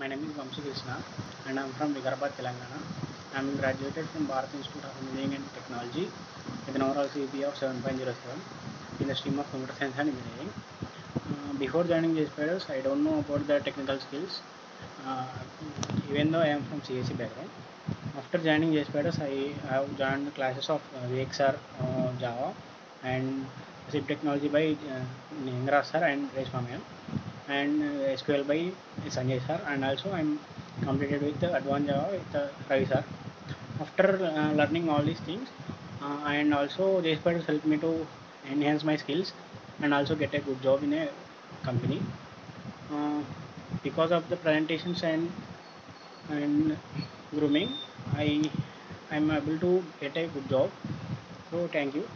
My name is Vamsu Krishna and I'm from Vikarabad, Telangana. I'm graduated from Bharat Institute of Engineering and Technology with an overall CPA of 7.07 in the stream of Computer Science and Engineering. Uh, before joining JSPiders, I don't know about the technical skills, uh, even though I am from CSE background. After joining JSPiders, I have joined classes of uh, VXR, uh, Java, and SIP technology by uh, Ningra sir and Reshma ma'am, and uh, SQL by Sanjay sir, and also I'm completed with the advanced Java with uh, Ravi sir. After uh, learning all these things, uh, and also JSPiders helped me to enhance my skills and also get a good job in a company. Uh, because of the presentations and and grooming, I I'm able to get a good job. So thank you.